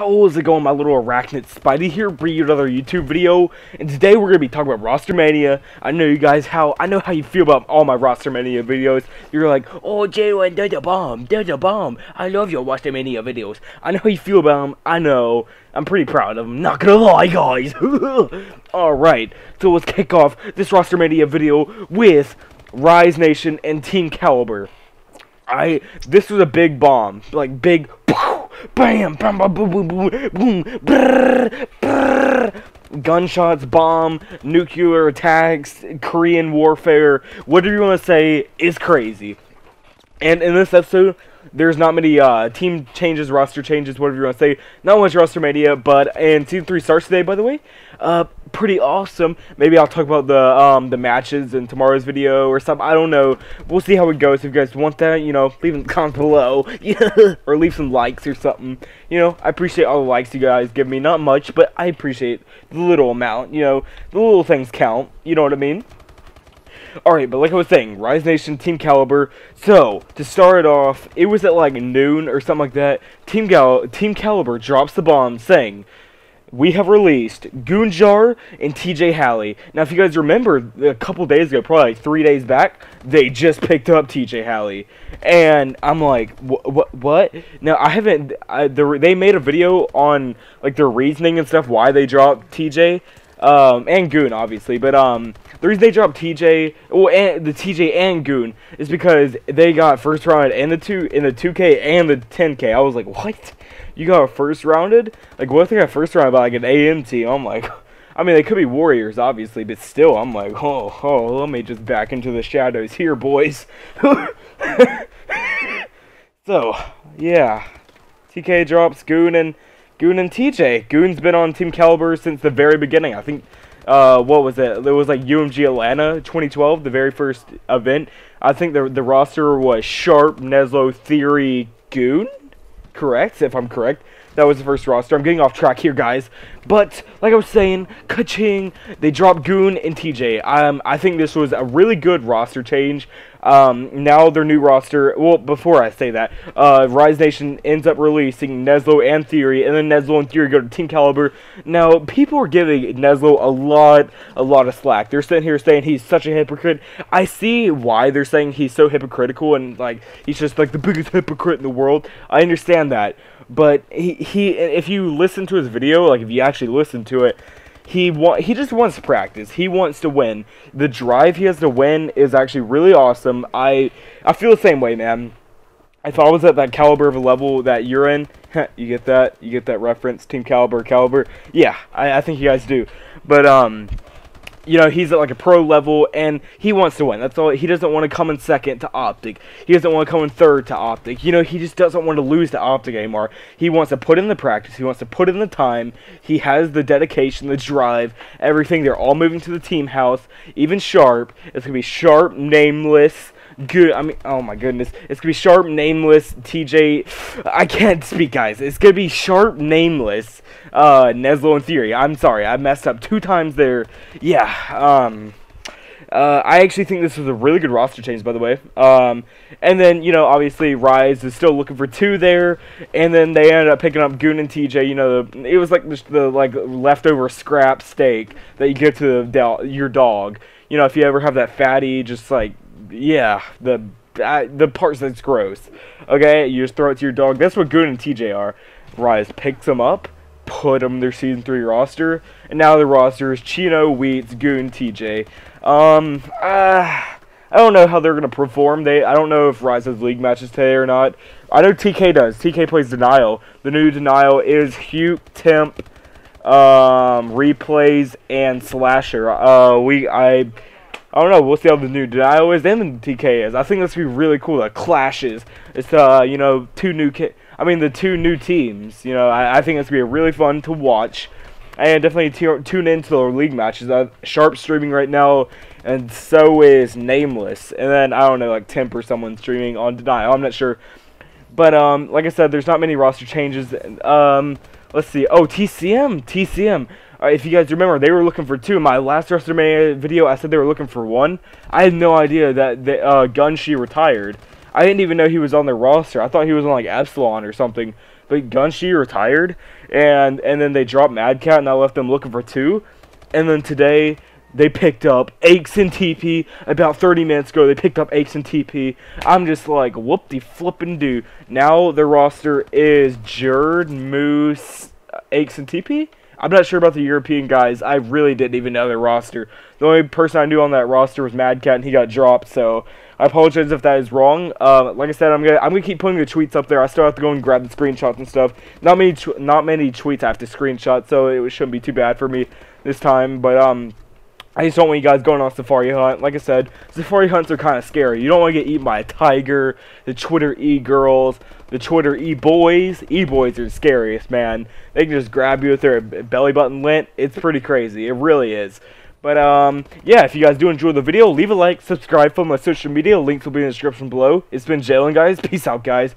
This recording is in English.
How is it going, my little arachnid Spidey here, bringing you another YouTube video, and today we're going to be talking about Roster Mania. I know you guys how, I know how you feel about all my Roster Mania videos. You're like, oh, J1, they're the bomb, they're the bomb. I love your Roster Mania videos. I know how you feel about them, I know. I'm pretty proud of them, not gonna lie, guys. Alright, so let's kick off this Roster Mania video with Rise Nation and Team Kaliber. I, this was a big bomb, like big bam, bam, bam, boom, boom, boom, boom, brrr, brrr. gunshots, bomb, nuclear attacks, Korean warfare, whatever you want to say, is crazy. And in this episode, there's not many uh, team changes, roster changes, whatever you want to say. Not much roster media, but and season three starts today, by the way. Uh, pretty awesome. Maybe I'll talk about the um the matches in tomorrow's video or something. I don't know. We'll see how it goes. If you guys want that, you know, leave in the comments below, or leave some likes or something. You know, I appreciate all the likes you guys give me. Not much, but I appreciate the little amount. You know, the little things count. You know what I mean? Alright, but like I was saying, Rise Nation, Team Kaliber. So, to start it off, it was at like noon or something like that. Team, Gal Team Kaliber drops the bomb saying, we have released Goonjar and TJ Halley. Now, if you guys remember, a couple days ago, probably like three days back, they just picked up TJ Halley. And I'm like, what? What? Now, I haven't. I, the, they made a video on like their reasoning and stuff why they dropped TJ um, and Goon, obviously. But um, the reason they dropped TJ, well, and the TJ and Goon is because they got first round in the two in the 2K and the 10K. I was like, what? You got first rounded? Like, what if they got first rounded by like an AM team? I'm like. I mean, they could be warriors, obviously, but still, I'm like, oh, oh, let me just back into the shadows here, boys. so, yeah. TK drops Goon and Goon and TJ. Goon's been on Team Kaliber since the very beginning. I think, uh, what was it? It was like UMG Atlanta 2012, the very first event. I think the the roster was Sharp, Neslo, Theory, Goon. Correct, if I'm correct. That was the first roster. I'm getting off track here, guys. But, like I was saying, Kaching, they dropped Goon and TJ. Um, I think this was a really good roster change. Um, now their new roster, well, before I say that, uh, Rise Nation ends up releasing Neslo and Theory, and then Neslo and Theory go to Team Kaliber. Now, people are giving Neslo a lot, a lot of slack. They're sitting here saying he's such a hypocrite. I see why they're saying he's so hypocritical, and, like, he's just, like, the biggest hypocrite in the world. I understand that. But he, he if you listen to his video, like, if you actually listen to it, he want he just wants to practice. He wants to win. The drive he has to win is actually really awesome. I I feel the same way, man. If I was at that caliber of a level that you're in, you get that, you get that reference, Team Kaliber, Caliber. Yeah, I, I think you guys do. But um, you know, he's at like a pro level and he wants to win. That's all. He doesn't want to come in second to OpTic. He doesn't want to come in third to OpTic. You know, he just doesn't want to lose to OpTic anymore. He wants to put in the practice. He wants to put in the time. He has the dedication, the drive, everything. They're all moving to the team house. Even Sharp. It's going to be Sharp, Nameless, good. I mean, oh my goodness, it's gonna be sharp, nameless. TJ, I can't speak, guys. It's gonna be sharp, nameless. Uh, Neslo and Theory. I'm sorry, I messed up two times there. Yeah. Um. Uh, I actually think this was a really good roster change, by the way. Um, and then, you know, obviously Rise is still looking for two there, and then they ended up picking up Goon and TJ. You know, the, it was like the, the, like leftover scrap steak that you give to the, your dog. You know, if you ever have that fatty, just like yeah, the uh, the parts that's gross. Okay, you just throw it to your dog. That's what Goon and TJ are. Rise picks them up, put them in their season three roster, and now the roster is Chino, Wheats, Goon, TJ. Um, uh, I don't know how they're gonna perform. They, I don't know if Rise has league matches today or not. I know TK does. TK plays Denial. The new Denial is Hugh Temp, um, replays and Slasher. Uh, we I I don't know. We'll see how the new Denial is and the TK is. I think that's gonna be really cool. The clashes. It's uh, you know, two new ki- I mean, the two new teams. You know, I, I think it's gonna be really fun to watch. And definitely tune into the league matches. Uh, Sharp streaming right now, and so is Nameless. And then I don't know, like Temp or someone streaming on Denial. I'm not sure. But um, like I said, there's not many roster changes. Um, let's see. Oh, TCM, TCM. Uh, if you guys remember, they were looking for two. My last Roster Mania video, I said they were looking for one. I had no idea that the, uh, Gunshi retired. I didn't even know he was on their roster. I thought he was on like Epsilon or something. but Gunshi retired, and and then they dropped Mad Cat, and I left them looking for two, and then today they picked up Aches and TP about 30 minutes ago. They picked up Aches and TP. I'm just like, whoop de flippin' do. Now the roster is Jerd, Moose, Aches and TP. I'm not sure about the European guys. I really didn't even know their roster. The only person I knew on that roster was Mad Cat, and he got dropped. So I apologize if that is wrong. Uh, like I said, I'm gonna I'm gonna keep putting the tweets up there. I still have to go and grab the screenshots and stuff. Not many not many tweets I have to screenshot, so it shouldn't be too bad for me this time. But um. I just don't want you guys going on safari hunt. Like I said, safari hunts are kind of scary. You don't want to get eaten by a tiger, the Twitter e-girls, the Twitter e-boys. E-boys are the scariest, man. They can just grab you with their belly button lint. It's pretty crazy. It really is. But, um, yeah, if you guys do enjoy the video, leave a like, subscribe, follow my social media. Links will be in the description below. It's been Jalen, guys. Peace out, guys.